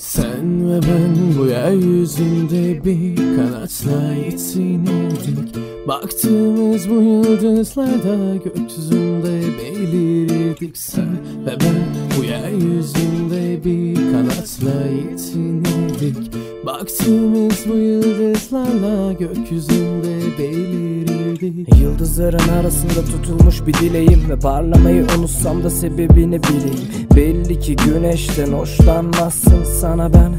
Sen ve ben bu yeryüzünde bir kanatla yetinirdik Baktığımız bu yıldızlarda gökyüzünde belirirdik Sen ve ben bu yeryüzünde bir kanatla yetinirdik Baktığımız bu yıldızlarla gökyüzünde belirirdik. Yıldızların arasında tutulmuş bir dileğim Ve parlamayı unutsam da sebebini bileyim. Belli ki güneşten hoşlanmazsın sana ben.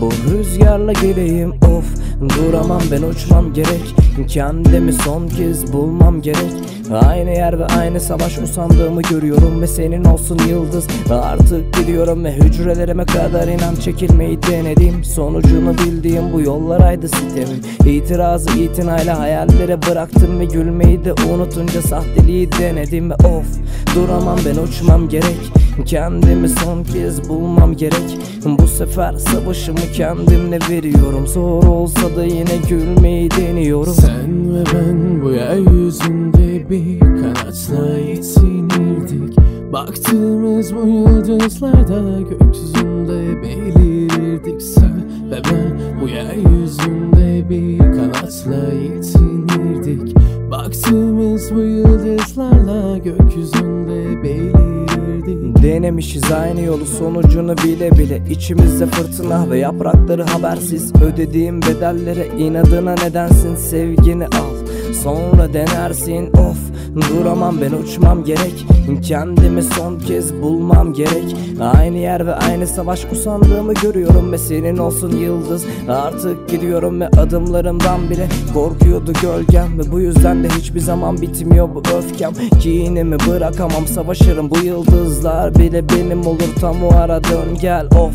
Bu rüzgarla geleyim of Duramam ben uçmam gerek. Kendimi son kez bulmam gerek. Aynı yer ve aynı savaş usandığımı görüyorum Ve senin olsun yıldız. Artık gidiyorum ve hücrelerime kadar inan çekilmeyi denedim. Sonucunu bildiğim bu yollaraydı sitemim. İtirazı itinayla hayallere bıraktım ve gülmeyi de unutunca sahteliği denedim ve of Duramam ben uçmam gerek. Kendimi son kez bulmam gerek. Bu sefer savaşımı kendimle veriyorum. Zor olsa da yine gülmeyi deniyorum. Sen ve ben bu yeryüzünde bir kanatla yetinirdik Baktığımız bu yıldızlarda gökyüzünde belirirdik Sen ve ben bu yeryüzünde bir kanatla yetinirdik Baktığımız bu yıldızlarla gökyüzünde belirdik Denemişiz aynı yolu sonucunu bile bile İçimizde fırtına ve yaprakları habersiz. Ödediğim bedellere inadına nedensin sevgini al. Sonra denersin of Duramam ben uçmam gerek. Kendimi son kez bulmam gerek. Aynı yer ve aynı savaş usandığımı görüyorum Ve senin olsun yıldız. Artık gidiyorum ve adımlarımdan bile Korkuyordu gölgem. Ve bu yüzden de hiçbir zaman bitmiyor bu öfkem. Kinimi bırakamam savaşırım bu yıldızlar Bile benim olur. Tam o ara dön gel. Of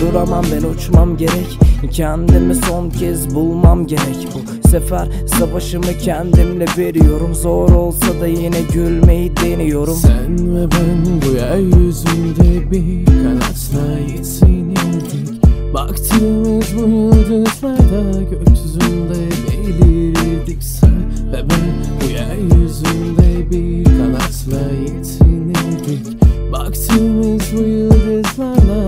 Duramam ben uçmam gerek. Kendimi son kez bulmam gerek. Bu sefer savaşımı kendimle veriyorum. Zor olsa da yine gülmeyi deniyorum. Sen ve ben bu yeryüzünde bir kanatla yetinirdik. Baktığımız bu yıldızlarda gökyüzünde belirirdik Sen ve ben bu yeryüzünde bir kanatla yetinirdik. Baktığımız bu yıldızlarda